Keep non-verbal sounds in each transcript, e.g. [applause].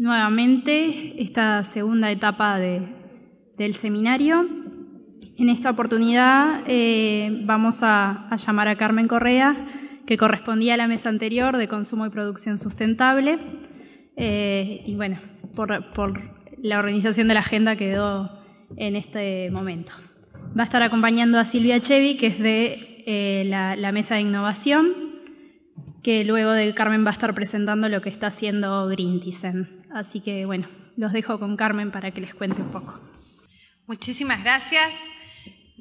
nuevamente esta segunda etapa del seminario. En esta oportunidad eh, vamos a, llamar a Carmen Correa, que correspondía a la mesa anterior de consumo y producción sustentable. Eh, y bueno, por, la organización de la agenda quedó en este momento. Va a estar acompañando a Silvia Chevi, que es de eh, la, mesa de innovación, que luego de Carmen va a estar presentando lo que está haciendo Greentizen. Así que bueno, los dejo con Carmen para que les cuente un poco. Muchísimas gracias.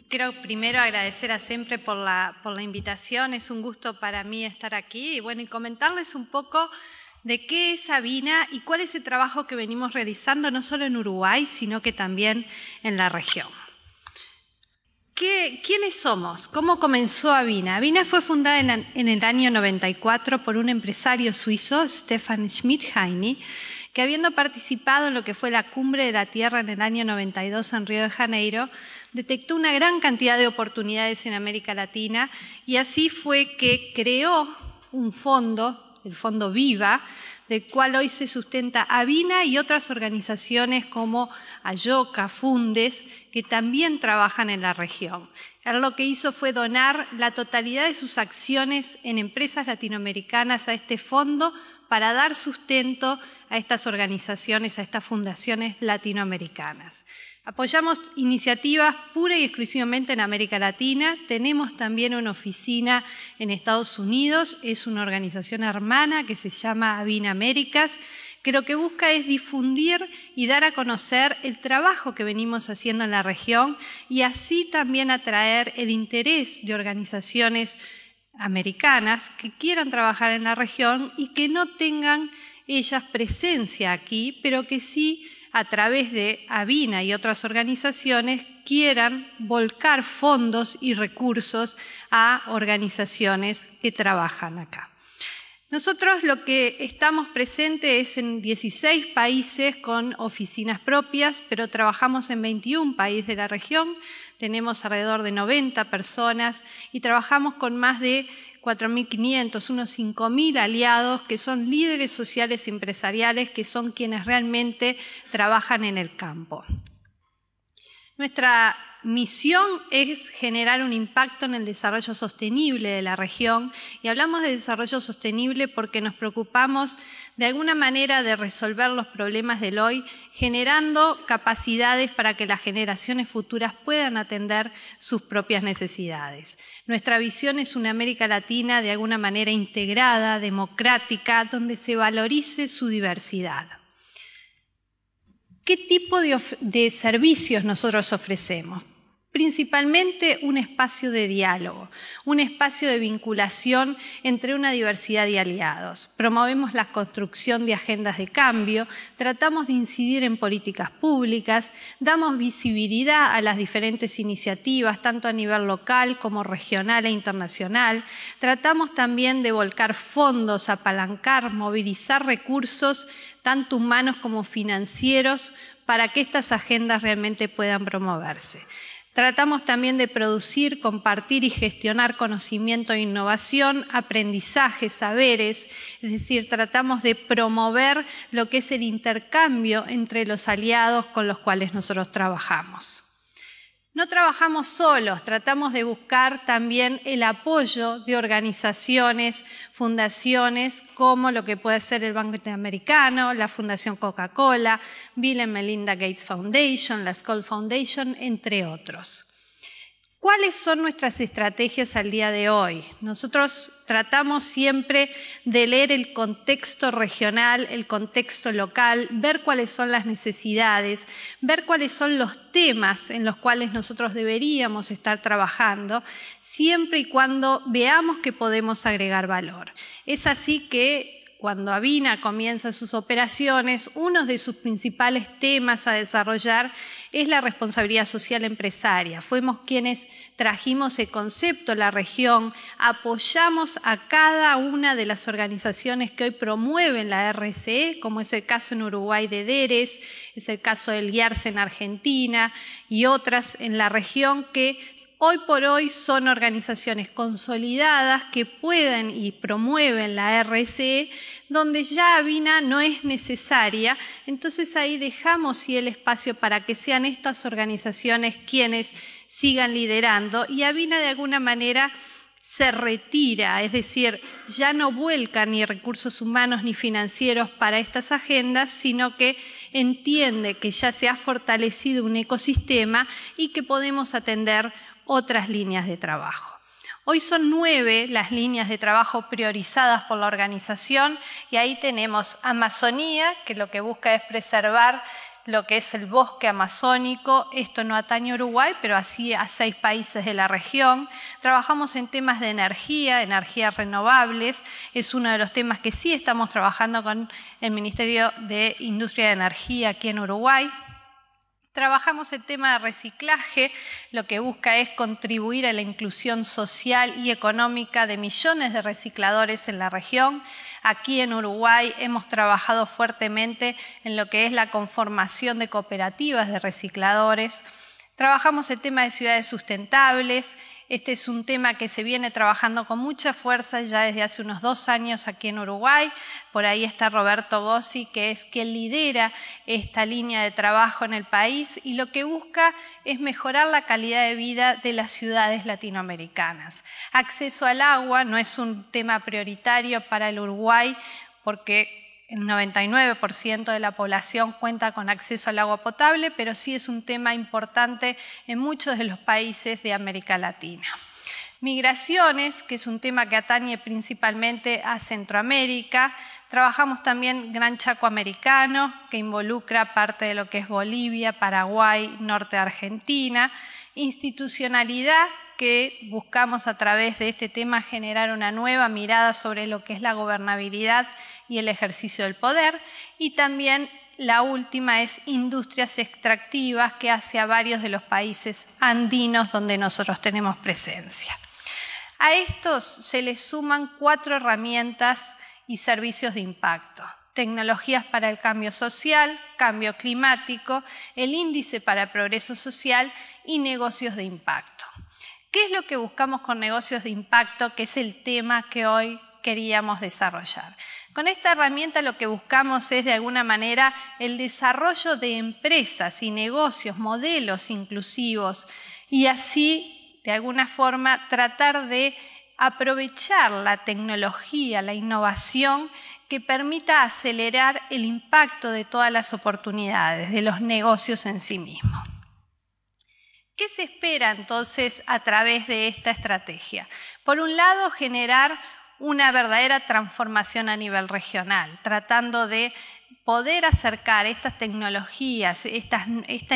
Quiero primero agradecer a Siempre por la, por la invitación. Es un gusto para mí estar aquí y bueno, y comentarles un poco de qué es Avina y cuál es el trabajo que venimos realizando no solo en Uruguay, sino que también en la región. ¿Quiénes somos? ¿Cómo comenzó Avina? Avina fue fundada en, en el año 94 por un empresario suizo, Stefan Schmidt-Heine, que habiendo participado en lo que fue la cumbre de la Tierra en el año 92 en Río de Janeiro, detectó una gran cantidad de oportunidades en América Latina y así fue que creó un fondo, el Fondo Viva, del cual hoy se sustenta Avina y otras organizaciones como Ayoca, Fundes, que también trabajan en la región. Él lo que hizo fue donar la totalidad de sus acciones en empresas latinoamericanas a este fondo para dar sustento a estas organizaciones, a estas fundaciones latinoamericanas. Apoyamos iniciativas pura y exclusivamente en América Latina. Tenemos también una oficina en Estados Unidos. Es una organización hermana que se llama Avina Américas, que lo que busca es difundir y dar a conocer el trabajo que venimos haciendo en la región y así también atraer el interés de organizaciones americanas que quieran trabajar en la región y que no tengan ellas presencia aquí, pero que sí a través de Avina y otras organizaciones quieran volcar fondos y recursos a organizaciones que trabajan acá. Nosotros lo que estamos presentes es en 16 países con oficinas propias, pero trabajamos en 21 países de la región, tenemos alrededor de 90 personas y trabajamos con más de 4.500, unos 5.000 aliados que son líderes sociales empresariales, que son quienes realmente trabajan en el campo. Nuestra misión es generar un impacto en el desarrollo sostenible de la región y hablamos de desarrollo sostenible porque nos preocupamos de alguna manera de resolver los problemas del hoy, generando capacidades para que las generaciones futuras puedan atender sus propias necesidades. Nuestra visión es una América Latina de alguna manera integrada, democrática, donde se valorice su diversidad. ¿Qué tipo de, servicios nosotros ofrecemos? Principalmente un espacio de diálogo, un espacio de vinculación entre una diversidad de aliados. Promovemos la construcción de agendas de cambio, tratamos de incidir en políticas públicas, damos visibilidad a las diferentes iniciativas, tanto a nivel local como regional e internacional. Tratamos también de volcar fondos, apalancar, movilizar recursos tanto humanos como financieros, para que estas agendas realmente puedan promoverse. Tratamos también de producir, compartir y gestionar conocimiento e innovación, aprendizaje, saberes, es decir, tratamos de promover lo que es el intercambio entre los aliados con los cuales nosotros trabajamos. No trabajamos solos, tratamos de buscar también el apoyo de organizaciones, fundaciones como lo que puede ser el Banco Interamericano, la Fundación Coca-Cola, Bill and Melinda Gates Foundation, la Skoll Foundation, entre otros. ¿Cuáles son nuestras estrategias al día de hoy? Nosotros tratamos siempre de leer el contexto regional, el contexto local, ver cuáles son las necesidades, ver cuáles son los temas en los cuales nosotros deberíamos estar trabajando, siempre y cuando veamos que podemos agregar valor. Es así que cuando Avina comienza sus operaciones, uno de sus principales temas a desarrollar es la responsabilidad social empresaria. Fuimos quienes trajimos el concepto a la región, apoyamos a cada una de las organizaciones que hoy promueven la RCE, como es el caso en Uruguay de DERES, es el caso del GIARS en Argentina y otras en la región que hoy por hoy son organizaciones consolidadas que pueden y promueven la RSE, donde ya Avina no es necesaria. Entonces ahí dejamos sí el espacio para que sean estas organizaciones quienes sigan liderando y Avina de alguna manera se retira, es decir, ya no vuelca ni recursos humanos ni financieros para estas agendas, sino que entiende que ya se ha fortalecido un ecosistema y que podemos atender otras líneas de trabajo. Hoy son nueve las líneas de trabajo priorizadas por la organización y ahí tenemos Amazonía, que lo que busca es preservar lo que es el bosque amazónico. Esto no atañe a Uruguay, pero así a seis países de la región. Trabajamos en temas de energía, energías renovables. Es uno de los temas que sí estamos trabajando con el Ministerio de Industria y Energía aquí en Uruguay. Trabajamos el tema de reciclaje, lo que busca es contribuir a la inclusión social y económica de millones de recicladores en la región. Aquí en Uruguay hemos trabajado fuertemente en lo que es la conformación de cooperativas de recicladores. Trabajamos el tema de ciudades sustentables, este es un tema que se viene trabajando con mucha fuerza ya desde hace unos dos años aquí en Uruguay. Por ahí está Roberto Gossi, que es quien lidera esta línea de trabajo en el país y lo que busca es mejorar la calidad de vida de las ciudades latinoamericanas. Acceso al agua no es un tema prioritario para el Uruguay porque el 99% de la población cuenta con acceso al agua potable, pero sí es un tema importante en muchos de los países de América Latina. Migraciones, que es un tema que atañe principalmente a Centroamérica. Trabajamos también Gran Chaco Americano, que involucra parte de lo que es Bolivia, Paraguay, norte de Argentina. Institucionalidad, que buscamos a través de este tema generar una nueva mirada sobre lo que es la gobernabilidad y el ejercicio del poder. Y también la última es industrias extractivas que hace a varios de los países andinos donde nosotros tenemos presencia. A estos se les suman cuatro herramientas y servicios de impacto tecnologías para el cambio social, cambio climático, el índice para progreso social y negocios de impacto. ¿Qué es lo que buscamos con negocios de impacto, que es el tema que hoy queríamos desarrollar? Con esta herramienta lo que buscamos es de alguna manera el desarrollo de empresas y negocios, modelos inclusivos y así de alguna forma tratar de aprovechar la tecnología, la innovación que permita acelerar el impacto de todas las oportunidades, de los negocios en sí mismos. ¿Qué se espera entonces a través de esta estrategia? Por un lado, generar una verdadera transformación a nivel regional, tratando de poder acercar estas tecnologías, esta,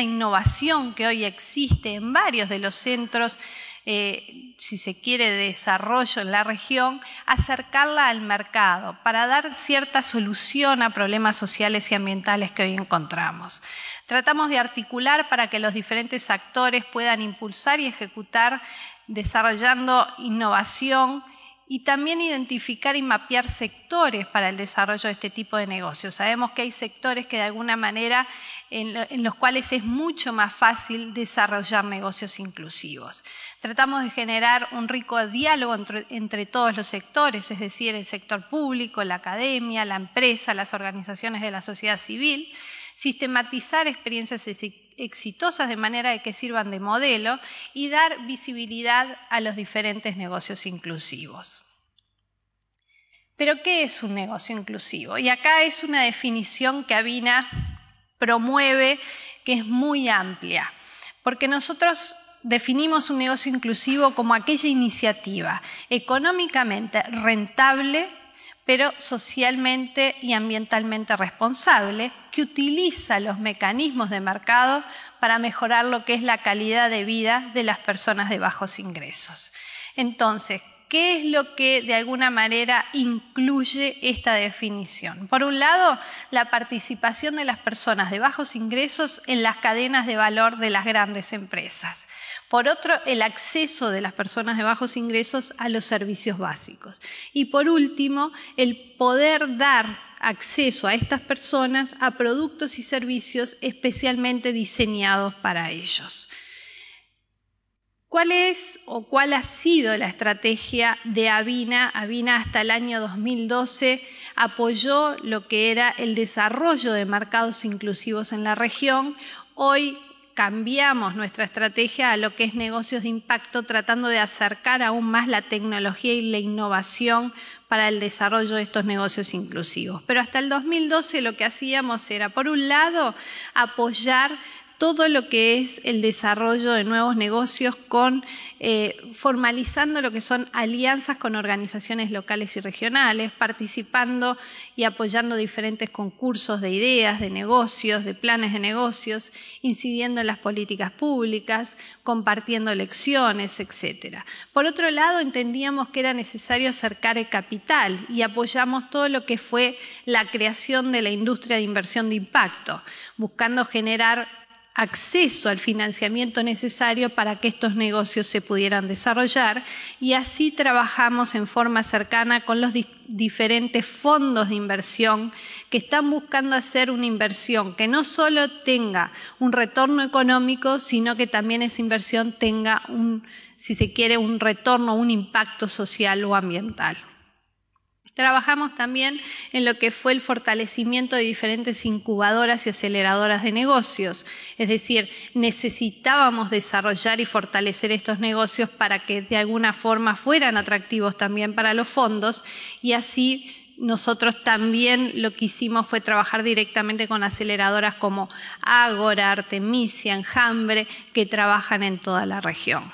innovación que hoy existe en varios de los centros eh, si se quiere, de desarrollo en la región, acercarla al mercado para dar cierta solución a problemas sociales y ambientales que hoy encontramos. Tratamos de articular para que los diferentes actores puedan impulsar y ejecutar desarrollando innovación y también identificar y mapear sectores para el desarrollo de este tipo de negocios. Sabemos que hay sectores que de alguna manera en, los cuales es mucho más fácil desarrollar negocios inclusivos. Tratamos de generar un rico diálogo entre, todos los sectores, es decir, el sector público, la academia, la empresa, las organizaciones de la sociedad civil, sistematizar experiencias exitosas de manera de que sirvan de modelo y dar visibilidad a los diferentes negocios inclusivos. Pero, ¿qué es un negocio inclusivo? Y acá es una definición que Avina promueve que es muy amplia, porque nosotros definimos un negocio inclusivo como aquella iniciativa económicamente rentable pero socialmente y ambientalmente responsable, que utiliza los mecanismos de mercado para mejorar lo que es la calidad de vida de las personas de bajos ingresos. Entonces, ¿qué es lo que de alguna manera incluye esta definición? Por un lado, la participación de las personas de bajos ingresos en las cadenas de valor de las grandes empresas. Por otro, el acceso de las personas de bajos ingresos a los servicios básicos. Y por último, el poder dar acceso a estas personas a productos y servicios especialmente diseñados para ellos. ¿Cuál es o cuál ha sido la estrategia de Avina? Avina hasta el año 2012 apoyó lo que era el desarrollo de mercados inclusivos en la región. Hoy cambiamos nuestra estrategia a lo que es negocios de impacto, tratando de acercar aún más la tecnología y la innovación para el desarrollo de estos negocios inclusivos. Pero hasta el 2012 lo que hacíamos era, por un lado, apoyar todo lo que es el desarrollo de nuevos negocios con eh, formalizando lo que son alianzas con organizaciones locales y regionales, participando y apoyando diferentes concursos de ideas, de negocios, de planes de negocios, incidiendo en las políticas públicas, compartiendo lecciones, etc. Por otro lado, entendíamos que era necesario acercar el capital y apoyamos todo lo que fue la creación de la industria de inversión de impacto, buscando generar acceso al financiamiento necesario para que estos negocios se pudieran desarrollar y así trabajamos en forma cercana con los diferentes fondos de inversión que están buscando hacer una inversión que no solo tenga un retorno económico, sino que también esa inversión tenga un, si se quiere, un retorno, un impacto social o ambiental. Trabajamos también en lo que fue el fortalecimiento de diferentes incubadoras y aceleradoras de negocios, es decir, necesitábamos desarrollar y fortalecer estos negocios para que de alguna forma fueran atractivos también para los fondos y así nosotros también lo que hicimos fue trabajar directamente con aceleradoras como Ágora, Artemisia, Enjambre, que trabajan en toda la región.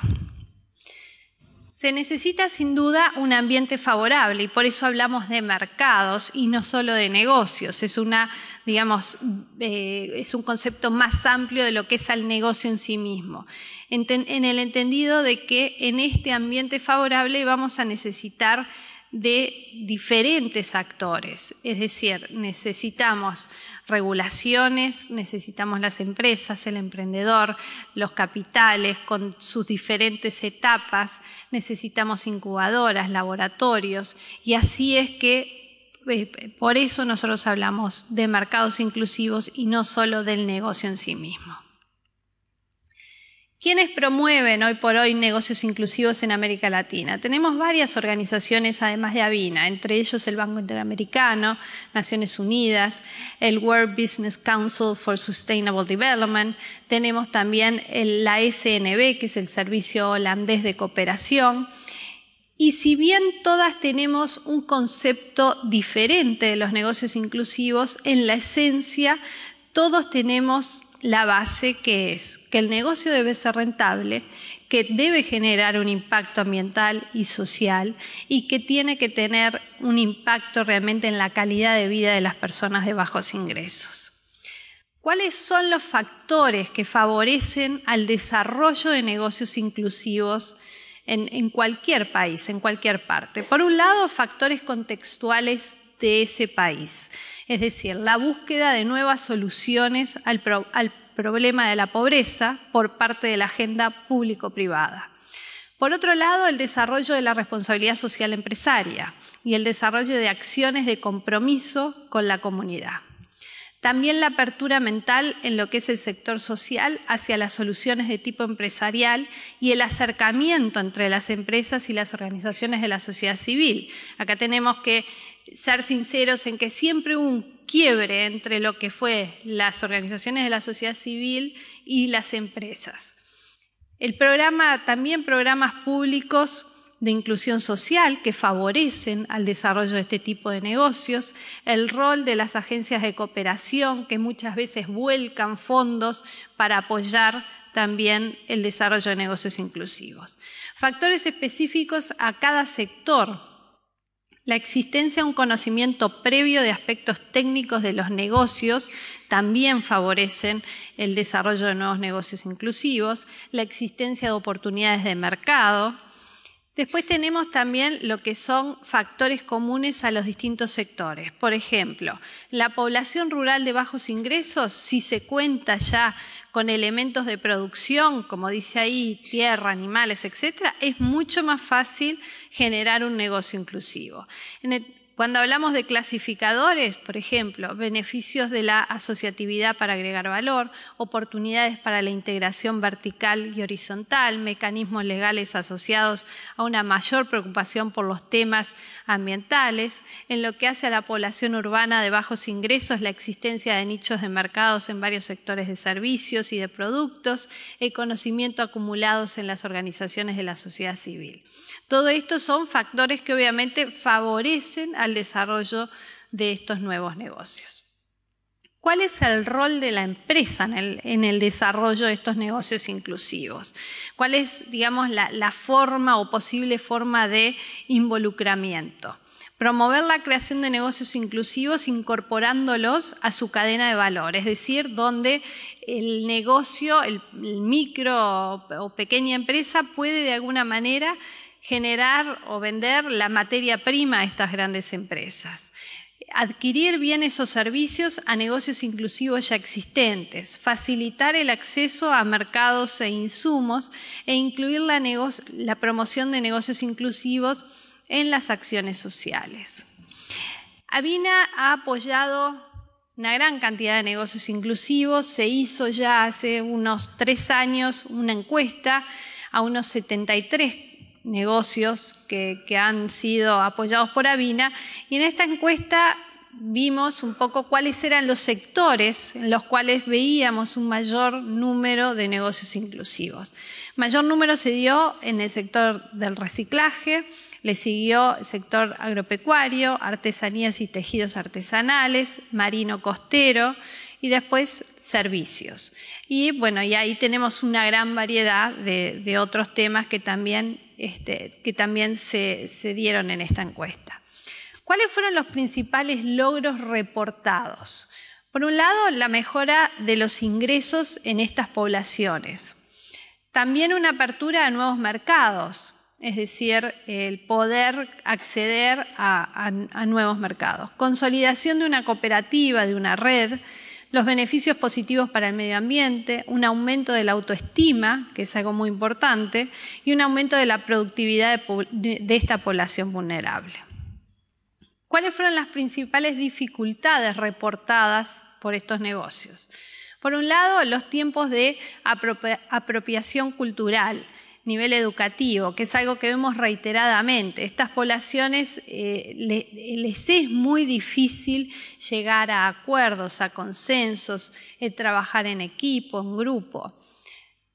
Se necesita sin duda un ambiente favorable y por eso hablamos de mercados y no solo de negocios. Es, una, digamos, eh, es un concepto más amplio de lo que es el negocio en sí mismo. en el entendido de que en este ambiente favorable vamos a necesitar de diferentes actores. Es decir, necesitamos regulaciones, necesitamos las empresas, el emprendedor, los capitales con sus diferentes etapas, necesitamos incubadoras, laboratorios, y así es que eh, por eso nosotros hablamos de mercados inclusivos y no solo del negocio en sí mismo. ¿Quiénes promueven hoy por hoy negocios inclusivos en América Latina? Tenemos varias organizaciones además de Avina, entre ellos el Banco Interamericano, Naciones Unidas, el World Business Council for Sustainable Development, tenemos también la SNB, que es el Servicio Holandés de Cooperación. Y si bien todas tenemos un concepto diferente de los negocios inclusivos, en la esencia todos tenemos la base que es que el negocio debe ser rentable, que debe generar un impacto ambiental y social y que tiene que tener un impacto realmente en la calidad de vida de las personas de bajos ingresos. ¿Cuáles son los factores que favorecen al desarrollo de negocios inclusivos en, en cualquier país, en cualquier parte? Por un lado, factores contextuales de ese país. Es decir, la búsqueda de nuevas soluciones al, problema de la pobreza por parte de la agenda público-privada. Por otro lado, el desarrollo de la responsabilidad social empresaria y el desarrollo de acciones de compromiso con la comunidad. También la apertura mental en lo que es el sector social hacia las soluciones de tipo empresarial y el acercamiento entre las empresas y las organizaciones de la sociedad civil. Acá tenemos que ser sinceros en que siempre hubo un quiebre entre lo que fue las organizaciones de la sociedad civil y las empresas. El programa, también programas públicos de inclusión social que favorecen al desarrollo de este tipo de negocios, el rol de las agencias de cooperación que muchas veces vuelcan fondos para apoyar también el desarrollo de negocios inclusivos. Factores específicos a cada sector la existencia de un conocimiento previo de aspectos técnicos de los negocios también favorecen el desarrollo de nuevos negocios inclusivos, la existencia de oportunidades de mercado, Después tenemos también lo que son factores comunes a los distintos sectores. Por ejemplo, la población rural de bajos ingresos, si se cuenta ya con elementos de producción, como dice ahí, tierra, animales, etc., es mucho más fácil generar un negocio inclusivo. Cuando hablamos de clasificadores, por ejemplo, beneficios de la asociatividad para agregar valor, oportunidades para la integración vertical y horizontal, mecanismos legales asociados a una mayor preocupación por los temas ambientales, en lo que hace a la población urbana de bajos ingresos, la existencia de nichos de mercados en varios sectores de servicios y de productos, el conocimiento acumulados en las organizaciones de la sociedad civil. Todo esto son factores que obviamente favorecen al desarrollo de estos nuevos negocios. ¿Cuál es el rol de la empresa en el, desarrollo de estos negocios inclusivos? ¿Cuál es, digamos, la, forma o posible forma de involucramiento? Promover la creación de negocios inclusivos incorporándolos a su cadena de valor, es decir, donde el negocio, el micro o pequeña empresa puede de alguna manera generar o vender la materia prima a estas grandes empresas. Adquirir bienes o servicios a negocios inclusivos ya existentes, facilitar el acceso a mercados e insumos e incluir la, la promoción de negocios inclusivos en las acciones sociales. Avina ha apoyado una gran cantidad de negocios inclusivos. Se hizo ya hace unos tres años una encuesta a unos 73 negocios que, han sido apoyados por Avina y en esta encuesta vimos un poco cuáles eran los sectores en los cuales veíamos un mayor número de negocios inclusivos. Mayor número se dio en el sector del reciclaje, le siguió el sector agropecuario, artesanías y tejidos artesanales, marino costero y después servicios. Y bueno, y ahí tenemos una gran variedad de, de otros temas que también este, que también se, dieron en esta encuesta. ¿Cuáles fueron los principales logros reportados? Por un lado, la mejora de los ingresos en estas poblaciones. También una apertura a nuevos mercados, es decir, el poder acceder a, nuevos mercados. Consolidación de una cooperativa, de una red, los beneficios positivos para el medio ambiente, un aumento de la autoestima, que es algo muy importante, y un aumento de la productividad de, esta población vulnerable. ¿Cuáles fueron las principales dificultades reportadas por estos negocios? Por un lado, los tiempos de apropiación cultural, nivel educativo, que es algo que vemos reiteradamente. Estas poblaciones eh, les es muy difícil llegar a acuerdos, a consensos, trabajar en equipo, en grupo.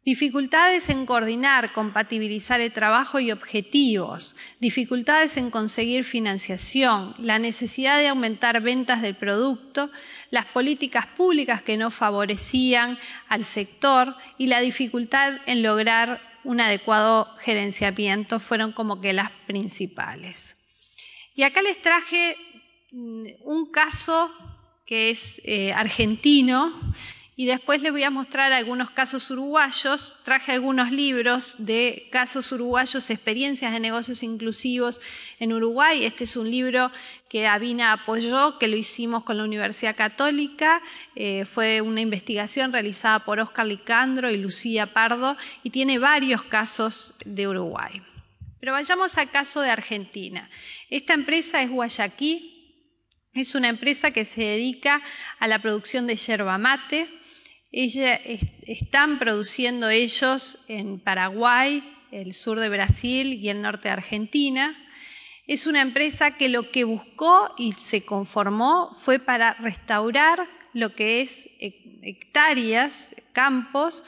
Dificultades en coordinar, compatibilizar el trabajo y objetivos, dificultades en conseguir financiación, la necesidad de aumentar ventas del producto, las políticas públicas que no favorecían al sector y la dificultad en lograr un adecuado gerenciamiento fueron como que las principales. Y acá les traje mm, un caso que es eh, argentino y después les voy a mostrar algunos casos uruguayos. Traje algunos libros de casos uruguayos, experiencias de negocios inclusivos en Uruguay. Este es un libro que Avina apoyó, que lo hicimos con la Universidad Católica. Eh, fue una investigación realizada por Oscar Licandro y Lucía Pardo y tiene varios casos de Uruguay. Pero vayamos al caso de Argentina. Esta empresa es Guayaquí, es una empresa que se dedica a la producción de yerba mate. Están produciendo ellos en Paraguay, el sur de Brasil y el norte de Argentina. Es una empresa que lo que buscó y se conformó fue para restaurar lo que es hectáreas, campos,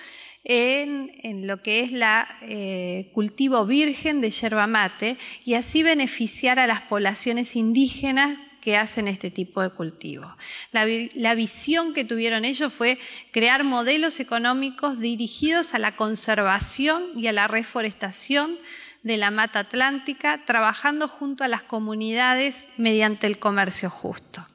en, lo que es la eh, cultivo virgen de yerba mate y así beneficiar a las poblaciones indígenas hacen este tipo de cultivo. La, visión que tuvieron ellos fue crear modelos económicos dirigidos a la conservación y a la reforestación de la mata atlántica, trabajando junto a las comunidades mediante el comercio justo.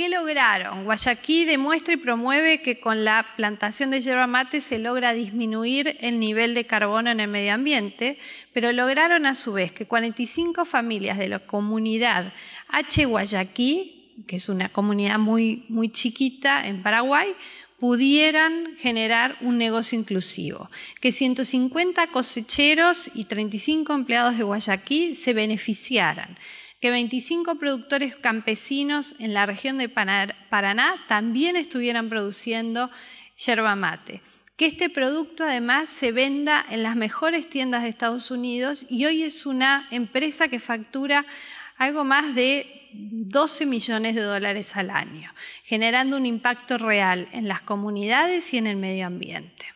¿Qué lograron? Guayaquil demuestra y promueve que con la plantación de yerba mate se logra disminuir el nivel de carbono en el medio ambiente, pero lograron a su vez que 45 familias de la comunidad H. Guayaquil, que es una comunidad muy, muy chiquita en Paraguay, pudieran generar un negocio inclusivo, que 150 cosecheros y 35 empleados de Guayaquil se beneficiaran que 25 productores campesinos en la región de Paraná también estuvieran produciendo yerba mate. Que este producto además se venda en las mejores tiendas de Estados Unidos y hoy es una empresa que factura algo más de 12 millones de dólares al año, generando un impacto real en las comunidades y en el medio ambiente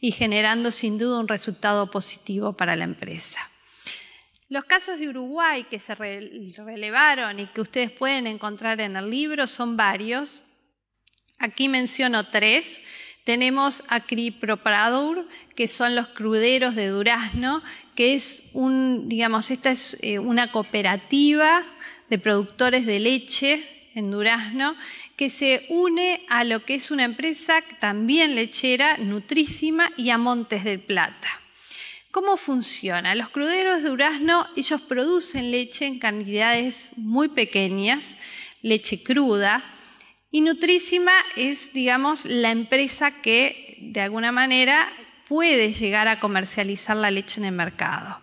y generando sin duda un resultado positivo para la empresa. Los casos de Uruguay que se relevaron y que ustedes pueden encontrar en el libro son varios. Aquí menciono tres. Tenemos a Cripropradur, que son los cruderos de durazno, que es digamos, esta es eh, una cooperativa de productores de leche en Durazno, que se une a lo que es una empresa también lechera, nutrísima, y a Montes del Plata. ¿Cómo funciona? Los cruderos de durazno, ellos producen leche en cantidades muy pequeñas, leche cruda, y Nutrísima es, digamos, la empresa que de alguna manera puede llegar a comercializar la leche en el mercado.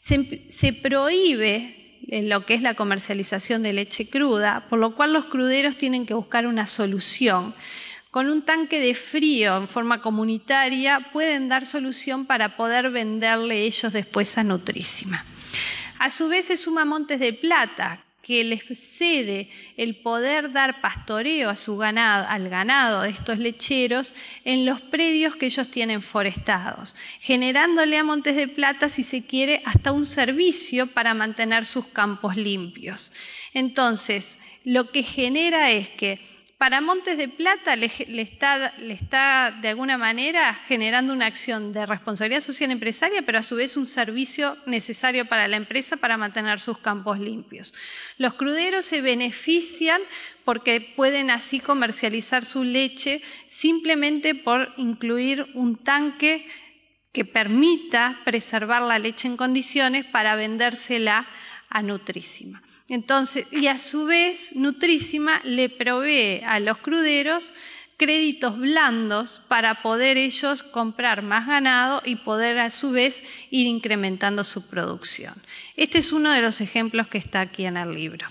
Se, se prohíbe en lo que es la comercialización de leche cruda, por lo cual los cruderos tienen que buscar una solución. Con un tanque de frío en forma comunitaria pueden dar solución para poder venderle ellos después a Nutrísima. A su vez se suma Montes de Plata, que les cede el poder dar pastoreo a su ganado, al ganado de estos lecheros en los predios que ellos tienen forestados, generándole a Montes de Plata, si se quiere, hasta un servicio para mantener sus campos limpios. Entonces, lo que genera es que para Montes de Plata le, está, de alguna manera generando una acción de responsabilidad social empresaria, pero a su vez un servicio necesario para la empresa para mantener sus campos limpios. Los cruderos se benefician porque pueden así comercializar su leche simplemente por incluir un tanque que permita preservar la leche en condiciones para vendérsela a Nutrísima. Entonces, y a su vez, Nutrísima le provee a los cruderos créditos blandos para poder ellos comprar más ganado y poder a su vez ir incrementando su producción. Este es uno de los ejemplos que está aquí en el libro.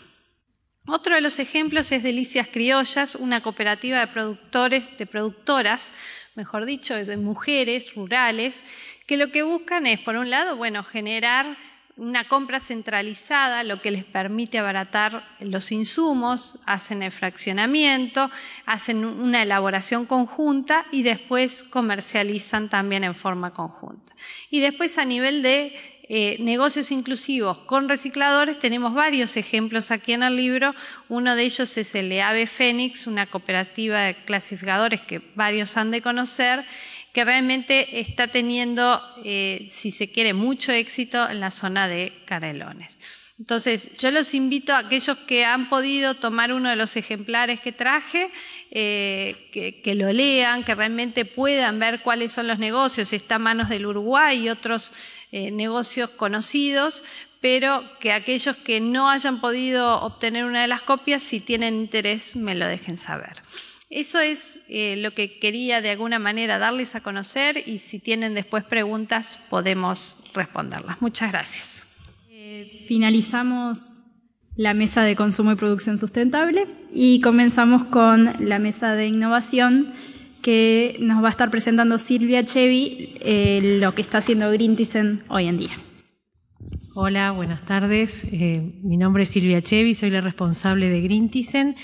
Otro de los ejemplos es Delicias Criollas, una cooperativa de productores, de productoras, mejor dicho, de mujeres rurales, que lo que buscan es, por un lado, bueno, generar una compra centralizada, lo que les permite abaratar los insumos, hacen el fraccionamiento, hacen una elaboración conjunta y después comercializan también en forma conjunta. Y después a nivel de eh, negocios inclusivos con recicladores tenemos varios ejemplos aquí en el libro. Uno de ellos es el de Ave Fénix, una cooperativa de clasificadores que varios han de conocer que realmente está teniendo, eh, si se quiere, mucho éxito en la zona de Canelones. Entonces, yo los invito a aquellos que han podido tomar uno de los ejemplares que traje, eh, que, lo lean, que realmente puedan ver cuáles son los negocios. Está a manos del Uruguay y otros eh, negocios conocidos, pero que aquellos que no hayan podido obtener una de las copias, si tienen interés, me lo dejen saber. Eso es eh, lo que quería de alguna manera darles a conocer y si tienen después preguntas podemos responderlas. Muchas gracias. Eh, finalizamos la mesa de consumo y producción sustentable y comenzamos con la mesa de innovación que nos va a estar presentando Silvia Chevi eh, lo que está haciendo Greenpeace hoy en día. Hola, buenas tardes. mi nombre es Silvia Chevi, soy la responsable de Greenpeace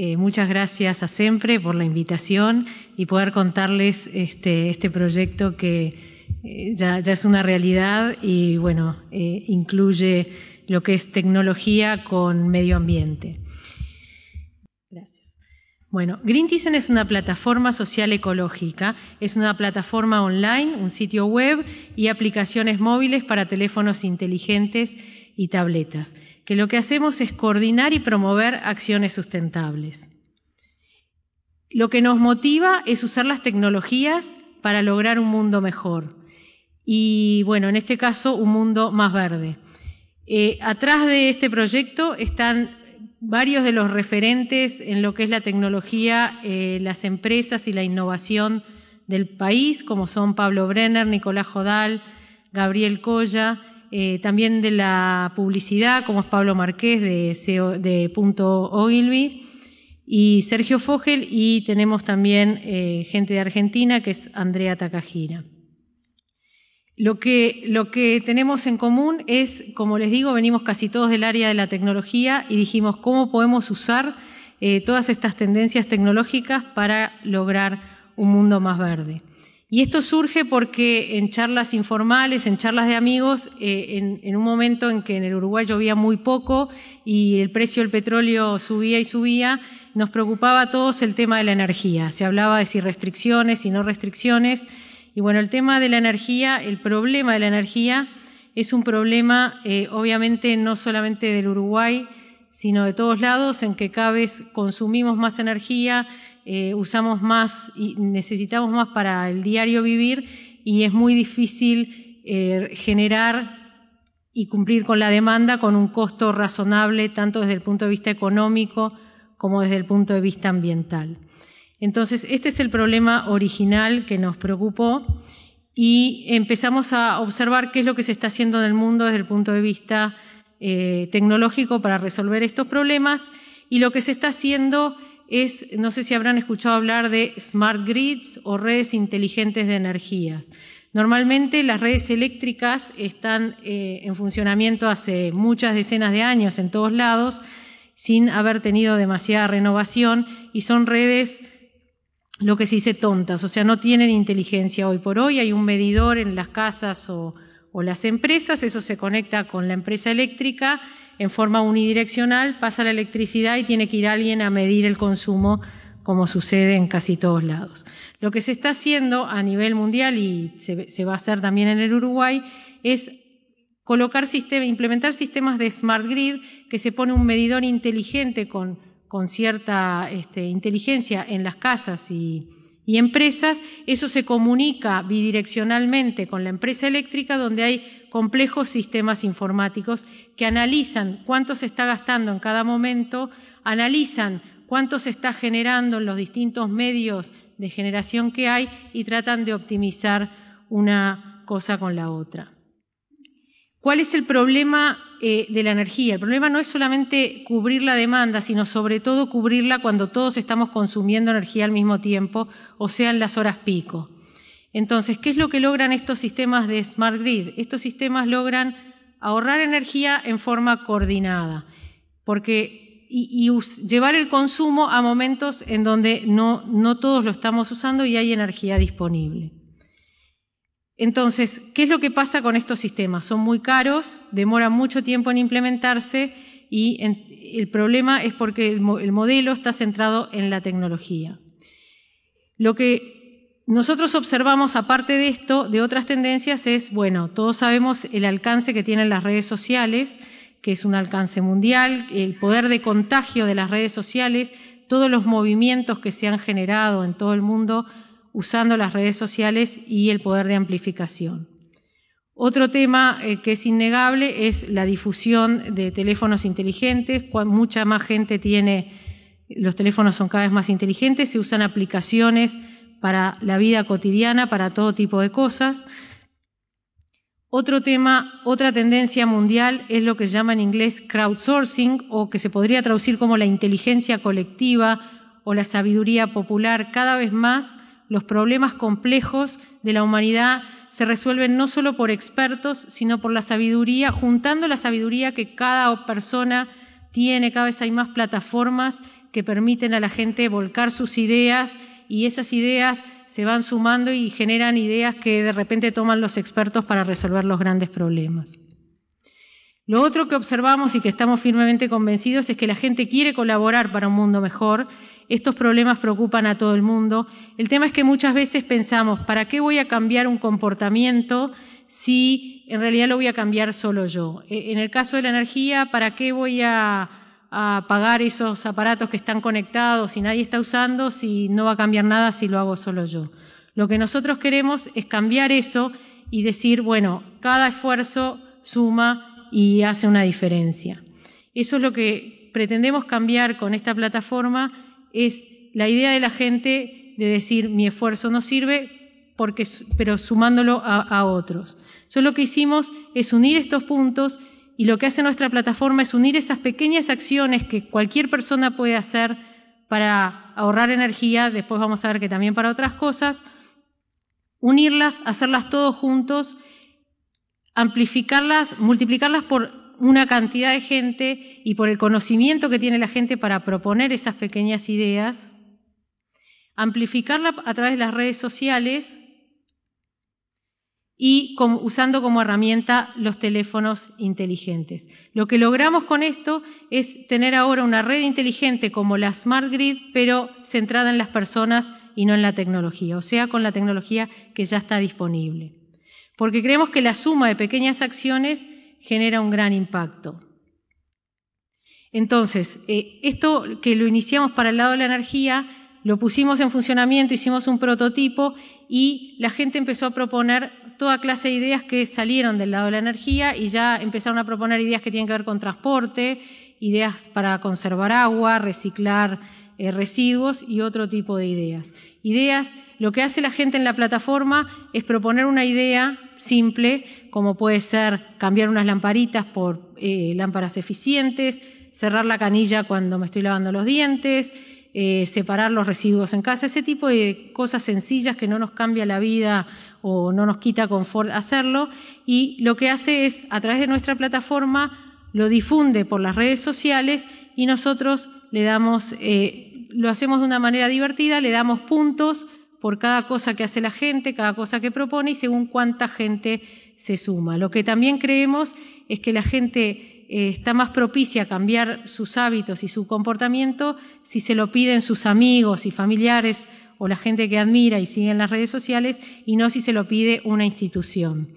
eh, muchas gracias a Sempre por la invitación y poder contarles este, este proyecto que eh, ya, es una realidad y bueno, eh, incluye lo que es tecnología con medio ambiente. Gracias. Bueno, Greenpeace es una plataforma social ecológica, es una plataforma online, un sitio web y aplicaciones móviles para teléfonos inteligentes y tabletas que lo que hacemos es coordinar y promover acciones sustentables. Lo que nos motiva es usar las tecnologías para lograr un mundo mejor. Y bueno, en este caso, un mundo más verde. Eh, atrás de este proyecto están varios de los referentes en lo que es la tecnología, eh, las empresas y la innovación del país, como son Pablo Brenner, Nicolás Jodal, Gabriel Colla, eh, también de la publicidad, como es Pablo Marqués de, de Punto Ogilvy, y Sergio Fogel, y tenemos también eh, gente de Argentina, que es Andrea Takahira. Lo que, lo que tenemos en común es, como les digo, venimos casi todos del área de la tecnología y dijimos cómo podemos usar eh, todas estas tendencias tecnológicas para lograr un mundo más verde. Y esto surge porque en charlas informales, en charlas de amigos, eh, en, un momento en que en el Uruguay llovía muy poco y el precio del petróleo subía y subía, nos preocupaba a todos el tema de la energía. Se hablaba de si restricciones, y no restricciones. Y bueno, el tema de la energía, el problema de la energía es un problema eh, obviamente no solamente del Uruguay, sino de todos lados, en que cada vez consumimos más energía, eh, usamos más y necesitamos más para el diario vivir y es muy difícil eh, generar y cumplir con la demanda con un costo razonable, tanto desde el punto de vista económico como desde el punto de vista ambiental. Entonces, este es el problema original que nos preocupó y empezamos a observar qué es lo que se está haciendo en el mundo desde el punto de vista eh, tecnológico para resolver estos problemas y lo que se está haciendo es, no sé si habrán escuchado hablar de smart grids o redes inteligentes de energías. Normalmente las redes eléctricas están eh, en funcionamiento hace muchas decenas de años en todos lados, sin haber tenido demasiada renovación y son redes lo que se dice tontas, o sea, no tienen inteligencia hoy por hoy. Hay un medidor en las casas o, o las empresas, eso se conecta con la empresa eléctrica en forma unidireccional, pasa la electricidad y tiene que ir alguien a medir el consumo como sucede en casi todos lados. Lo que se está haciendo a nivel mundial y se, va a hacer también en el Uruguay es colocar implementar sistemas de smart grid que se pone un medidor inteligente con, cierta este, inteligencia en las casas y empresas, eso se comunica bidireccionalmente con la empresa eléctrica donde hay complejos sistemas informáticos que analizan cuánto se está gastando en cada momento, analizan cuánto se está generando en los distintos medios de generación que hay y tratan de optimizar una cosa con la otra. ¿Cuál es el problema eh, de la energía? El problema no es solamente cubrir la demanda, sino sobre todo cubrirla cuando todos estamos consumiendo energía al mismo tiempo, o sea, en las horas pico. Entonces, ¿qué es lo que logran estos sistemas de Smart Grid? Estos sistemas logran ahorrar energía en forma coordinada, porque y, llevar el consumo a momentos en donde no todos lo estamos usando y hay energía disponible. Entonces, ¿qué es lo que pasa con estos sistemas? Son muy caros, demoran mucho tiempo en implementarse y el problema es porque el, modelo está centrado en la tecnología. Lo que nosotros observamos, aparte de esto, de otras tendencias, es, bueno, todos sabemos el alcance que tienen las redes sociales, que es un alcance mundial, el poder de contagio de las redes sociales, todos los movimientos que se han generado en todo el mundo usando las redes sociales y el poder de amplificación. Otro tema eh, que es innegable es la difusión de teléfonos inteligentes. mucha más gente tiene, los teléfonos son cada vez más inteligentes, se usan aplicaciones para la vida cotidiana, para todo tipo de cosas. Otro tema, otra tendencia mundial es lo que se llama en inglés crowdsourcing o que se podría traducir como la inteligencia colectiva o la sabiduría popular. Cada vez más los problemas complejos de la humanidad se resuelven no solo por expertos, sino por la sabiduría, juntando la sabiduría que cada persona tiene, cada vez hay más plataformas que permiten a la gente volcar sus ideas y esas ideas se van sumando y generan ideas que de repente toman los expertos para resolver los grandes problemas. Lo otro que observamos y que estamos firmemente convencidos es que la gente quiere colaborar para un mundo mejor estos problemas preocupan a todo el mundo. El tema es que muchas veces pensamos, ¿para qué voy a cambiar un comportamiento si en realidad lo voy a cambiar solo yo? E, en el caso de la energía, ¿para qué voy a, pagar esos aparatos que están conectados y nadie está usando si no va a cambiar nada si lo hago solo yo? Lo que nosotros queremos es cambiar eso y decir, bueno, cada esfuerzo suma y hace una diferencia. Eso es lo que pretendemos cambiar con esta plataforma es la idea de la gente de decir mi esfuerzo no sirve, porque, pero sumándolo a, a otros. Solo lo que hicimos es unir estos puntos y lo que hace nuestra plataforma es unir esas pequeñas acciones que cualquier persona puede hacer para ahorrar energía, después vamos a ver que también para otras cosas, unirlas, hacerlas todos juntos, amplificarlas, multiplicarlas por una cantidad de gente y por el conocimiento que tiene la gente para proponer esas pequeñas ideas, amplificarla a través de las redes sociales y usando como herramienta los teléfonos inteligentes. Lo que logramos con esto es tener ahora una red inteligente como la Smart Grid, pero centrada en las personas y no en la tecnología, o sea, con la tecnología que ya está disponible. Porque creemos que la suma de pequeñas acciones genera un gran impacto. Entonces, eh, esto que lo iniciamos para el lado de la energía, lo pusimos en funcionamiento, hicimos un prototipo y la gente empezó a proponer toda clase de ideas que salieron del lado de la energía y ya empezaron a proponer ideas que tienen que ver con transporte, ideas para conservar agua, reciclar eh, residuos y otro tipo de ideas. Ideas, lo que hace la gente en la plataforma es proponer una idea simple, como puede ser cambiar unas lamparitas por eh, lámparas eficientes, cerrar la canilla cuando me estoy lavando los dientes, eh, separar los residuos en casa, ese tipo de cosas sencillas que no nos cambia la vida o no nos quita confort hacerlo. Y lo que hace es, a través de nuestra plataforma, lo difunde por las redes sociales y nosotros le damos, eh, lo hacemos de una manera divertida, le damos puntos por cada cosa que hace la gente, cada cosa que propone y según cuánta gente se suma. Lo que también creemos es que la gente eh, está más propicia a cambiar sus hábitos y su comportamiento si se lo piden sus amigos y familiares o la gente que admira y sigue en las redes sociales y no si se lo pide una institución.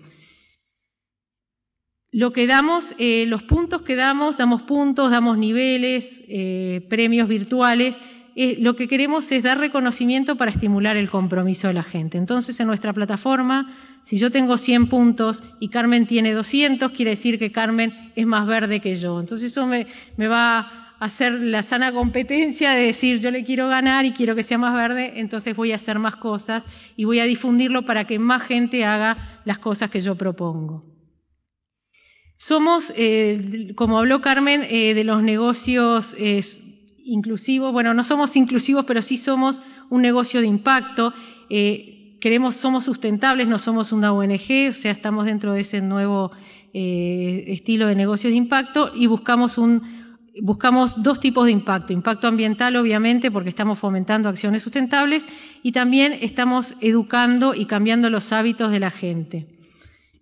Lo que damos, eh, los puntos que damos, damos puntos, damos niveles, eh, premios virtuales. Lo que queremos es dar reconocimiento para estimular el compromiso de la gente. Entonces, en nuestra plataforma, si yo tengo 100 puntos y Carmen tiene 200, quiere decir que Carmen es más verde que yo. Entonces, eso me, va hacer la sana competencia de decir yo le quiero ganar y quiero que sea más verde, entonces voy a hacer más cosas y voy a difundirlo para que más gente haga las cosas que yo propongo. Somos, eh, como habló Carmen, eh, de los negocios eh, inclusivos, bueno, no somos inclusivos, pero sí somos un negocio de impacto. Queremos, somos sustentables, no somos una ONG, o sea, estamos dentro de ese nuevo estilo de negocios de impacto y buscamos un buscamos dos tipos de impacto. Impacto ambiental, obviamente, porque estamos fomentando acciones sustentables y también estamos educando y cambiando los hábitos de la gente.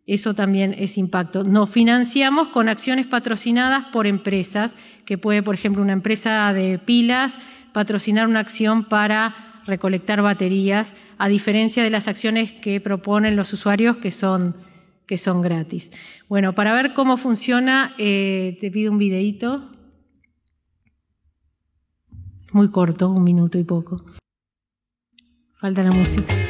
Eso también es impacto. Nos financiamos con acciones patrocinadas por empresas, que puede, por ejemplo, una empresa de pilas patrocinar una acción para recolectar baterías, a diferencia de las acciones que proponen los usuarios que son, que son gratis. Bueno, para ver cómo funciona, eh, te pido un videíto. Muy corto, un minuto y poco. Falta la música.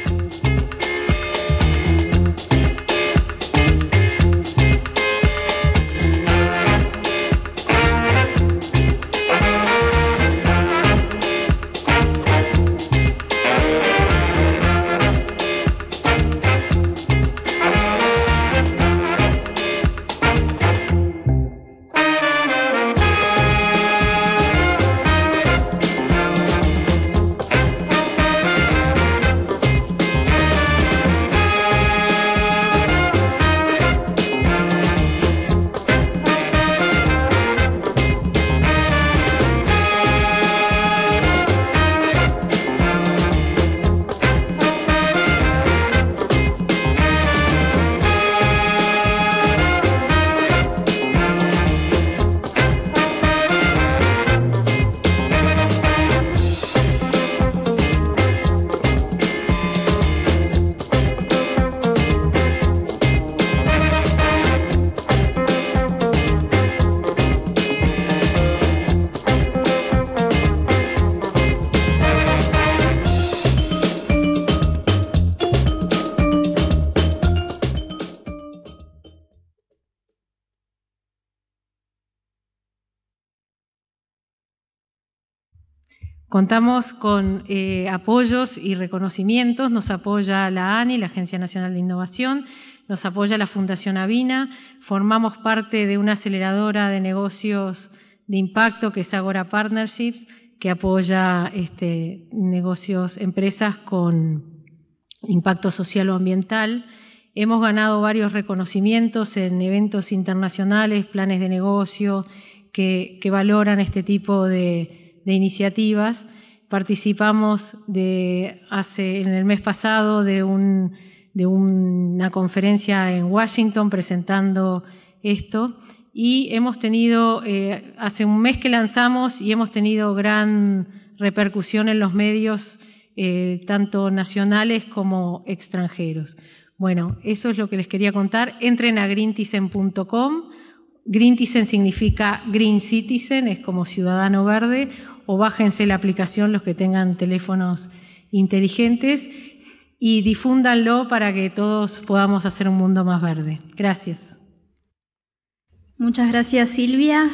Contamos con eh, apoyos y reconocimientos. Nos apoya la ANI, la Agencia Nacional de Innovación, nos apoya la Fundación Avina. Formamos parte de una aceleradora de negocios de impacto que es Agora Partnerships, que apoya este, negocios, empresas con impacto social o ambiental. Hemos ganado varios reconocimientos en eventos internacionales, planes de negocio que, valoran este tipo de, iniciativas. Participamos de hace, en el mes pasado de, de una conferencia en Washington presentando esto y hemos tenido, eh, hace un mes que lanzamos y hemos tenido gran repercusión en los medios, eh, tanto nacionales como extranjeros. Bueno, eso es lo que les quería contar. Entren a greentizen.com. Greentizen significa Green Citizen, es como ciudadano verde, o bájense la aplicación los que tengan teléfonos inteligentes y difúndanlo para que todos podamos hacer un mundo más verde. Gracias. Muchas gracias Silvia.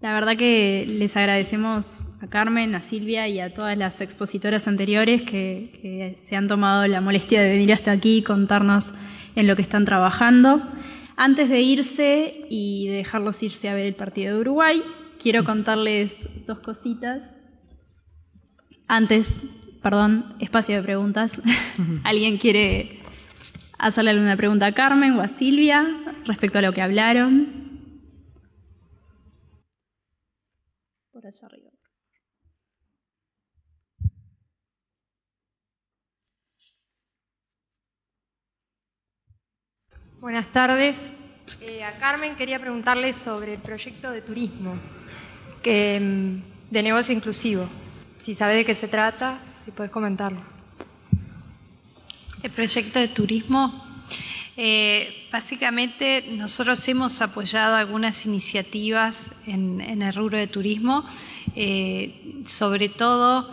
La verdad que les agradecemos a Carmen, a Silvia y a todas las expositoras anteriores que, se han tomado la molestia de venir hasta aquí y contarnos en lo que están trabajando. Antes de irse y dejarlos irse a ver el partido de Uruguay, quiero contarles dos cositas. Antes, perdón, espacio de preguntas. ¿Alguien quiere hacerle alguna pregunta a Carmen o a Silvia respecto a lo que hablaron. Por allá arriba. Buenas tardes. Eh, a Carmen quería preguntarle sobre el proyecto de turismo mm, de negocio inclusivo. Si sabe de qué se trata, si puedes comentarlo. El proyecto de turismo, eh, básicamente nosotros hemos apoyado algunas iniciativas en, el rubro de turismo, eh, sobre todo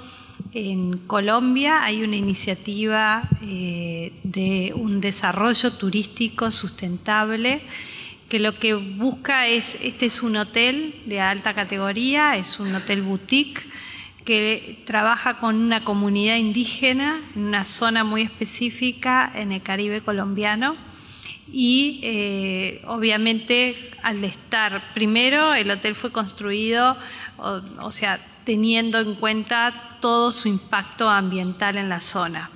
en Colombia hay una iniciativa eh, de un desarrollo turístico sustentable que lo que busca es, este es un hotel de alta categoría, es un hotel boutique, que trabaja con una comunidad indígena en una zona muy específica en el Caribe colombiano. Y eh, obviamente al estar primero el hotel fue construido o sea teniendo en cuenta todo su impacto ambiental en la zona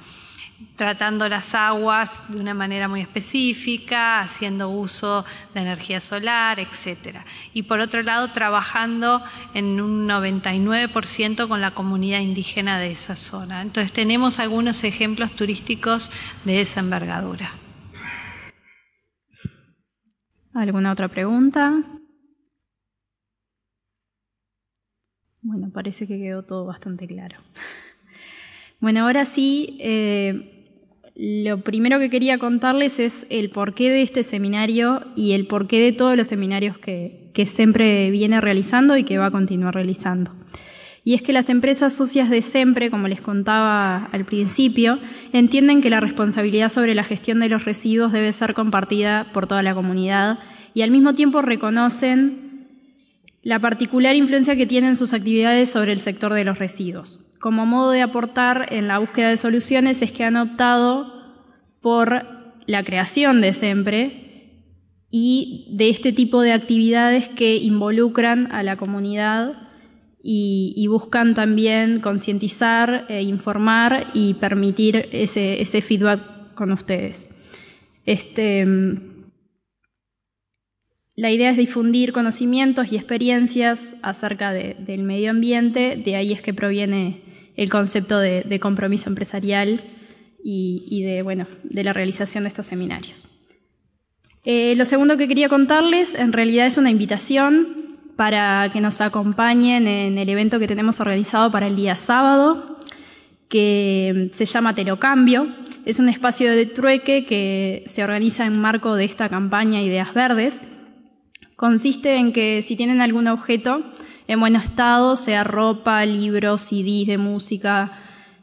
tratando las aguas de una manera muy específica, haciendo uso de energía solar, etc. Y por otro lado, trabajando en un 99% con la comunidad indígena de esa zona. Entonces tenemos algunos ejemplos turísticos de esa envergadura. ¿Alguna otra pregunta? Bueno, parece que quedó todo bastante claro. [laughs] Bueno, ahora sí, eh, lo primero que quería contarles es el porqué de este seminario y el porqué de todos los seminarios que, siempre viene realizando y que va a continuar realizando. Y es que las empresas socias de SEMPRE, como les contaba al principio, entienden que la responsabilidad sobre la gestión de los residuos debe ser compartida por toda la comunidad y al mismo tiempo reconocen la particular influencia que tienen sus actividades sobre el sector de los residuos como modo de aportar en la búsqueda de soluciones es que han optado por la creación de SEMPRE y de este tipo de actividades que involucran a la comunidad y, buscan también concientizar, e informar y permitir ese, feedback con ustedes. Este, la idea es difundir conocimientos y experiencias acerca del medio ambiente, de ahí es que proviene el concepto de, compromiso empresarial y, de, bueno, de la realización de estos seminarios. Eh, lo segundo que quería contarles en realidad es una invitación para que nos acompañen en el evento que tenemos organizado para el día sábado, que se llama Telocambio. Es un espacio de trueque que se organiza en marco de esta campaña Ideas Verdes. Consiste en que si tienen algún objeto en buen estado, sea ropa, libros, CDs de música,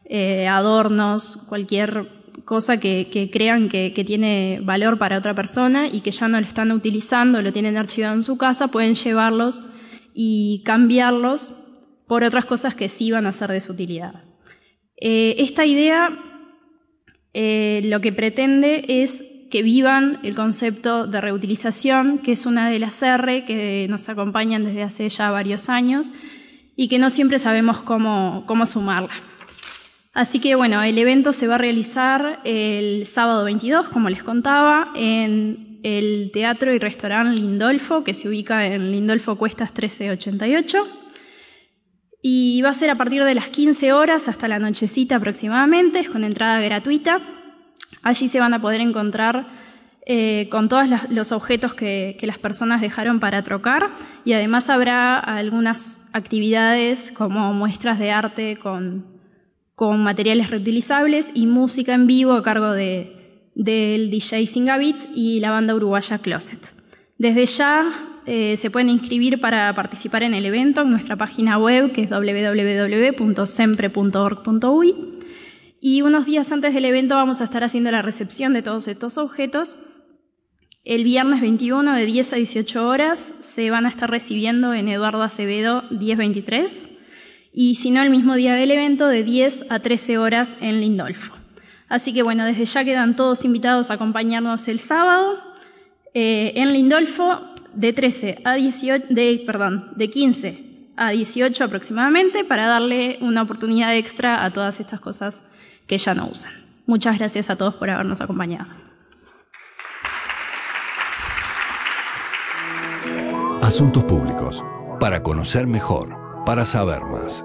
eh, adornos, cualquier cosa que, crean que, tiene valor para otra persona y que ya no lo están utilizando, lo tienen archivado en su casa, pueden llevarlos y cambiarlos por otras cosas que sí van a ser de su utilidad. Eh, esta idea eh, lo que pretende es que vivan el concepto de reutilización, que es una de las R que nos acompañan desde hace ya varios años y que no siempre sabemos cómo, cómo sumarla. Así que bueno, el evento se va a realizar el sábado 22, como les contaba, en el Teatro y Restaurante Lindolfo, que se ubica en Lindolfo Cuestas 1388. Y va a ser a partir de las 15 horas hasta la nochecita aproximadamente, es con entrada gratuita. Allí se van a poder encontrar eh, con todos los objetos que, las personas dejaron para trocar y además habrá algunas actividades como muestras de arte con, con materiales reutilizables y música en vivo a cargo de, del DJ Singavit y la banda uruguaya Closet. Desde ya eh, se pueden inscribir para participar en el evento en nuestra página web que es www.sempre.org.uy y unos días antes del evento vamos a estar haciendo la recepción de todos estos objetos. El viernes 21 de 10 a 18 horas se van a estar recibiendo en Eduardo Acevedo 1023 y si no el mismo día del evento de 10 a 13 horas en Lindolfo. Así que bueno, desde ya quedan todos invitados a acompañarnos el sábado eh, en Lindolfo de 13 a 18, de, perdón, de 15 a 18 aproximadamente para darle una oportunidad extra a todas estas cosas que ya no usan. Muchas gracias a todos por habernos acompañado. Asuntos públicos. Para conocer mejor, para saber más.